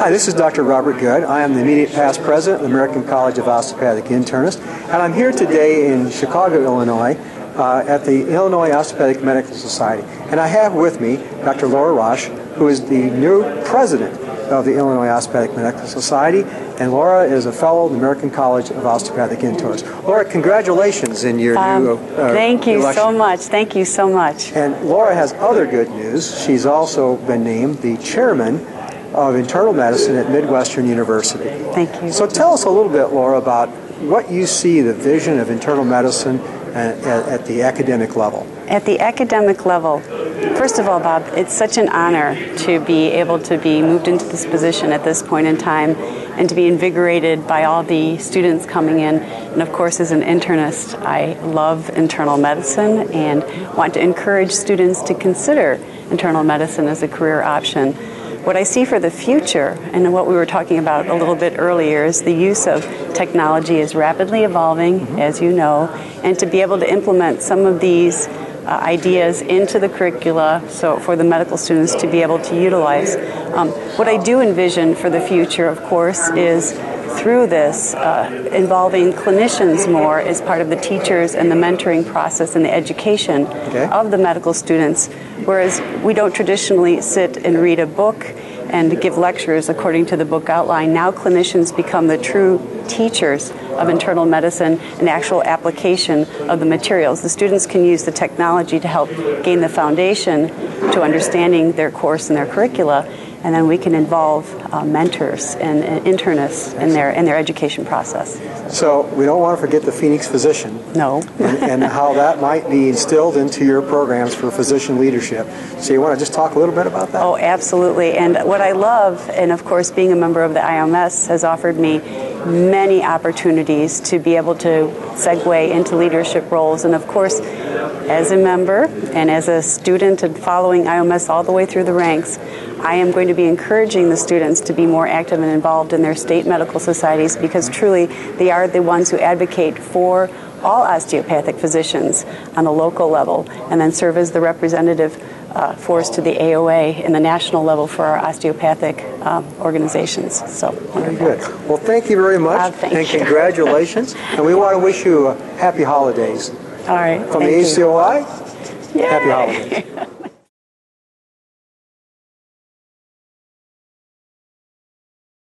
Hi, this is Dr. Robert Good. I am the immediate past president of the American College of Osteopathic Internists, and I'm here today in Chicago, Illinois, uh, at the Illinois Osteopathic Medical Society. And I have with me Dr. Laura Rosch, who is the new president of the Illinois Osteopathic Medical Society, and Laura is a fellow of the American College of Osteopathic Internists. Laura, congratulations in your Um, new uh, thank you election. so much. Thank you so much. And Laura has other good news. She's also been named the chairman of internal medicine at Midwestern University. Thank you. So tell us a little bit, Laura, about what you see the vision of internal medicine at, at, at the academic level. At the academic level, first of all, Bob, it's such an honor to be able to be moved into this position at this point in time and to be invigorated by all the students coming in. And of course, as an internist, I love internal medicine and want to encourage students to consider internal medicine as a career option. What I see for the future, and what we were talking about a little bit earlier, is the use of technology is rapidly evolving, as you know, and to be able to implement some of these uh, ideas into the curricula so for the medical students to be able to utilize. Um, what I do envision for the future, of course, is through this uh, involving clinicians more as part of the teachers and the mentoring process and the education Okay. of the medical students, whereas we don't traditionally sit and read a book and give lectures according to the book outline. Now clinicians become the true teachers of internal medicine and actual application of the materials. The students can use the technology to help gain the foundation to understanding their course and their curricula, and then we can involve uh, mentors and, and internists in their in their education process. So we don't want to forget the Phoenix physician No. and, and how that might be instilled into your programs for physician leadership. So you want to just talk a little bit about that? Oh, absolutely. And what I love, and of course, being a member of the IMS has offered me many opportunities to be able to segue into leadership roles. And of course, as a member and as a student and following IOMS all the way through the ranks, I am going to be encouraging the students to be more active and involved in their state medical societies because truly they are the ones who advocate for all osteopathic physicians on the local level and then serve as the representative uh, force to the AOA in the national level for our osteopathic um, organizations. So Very good. Well, thank you very much, Uh, thank and you. congratulations. and we want to wish you uh, happy holidays All right. from the you. ACOI. Yay. Happy holidays.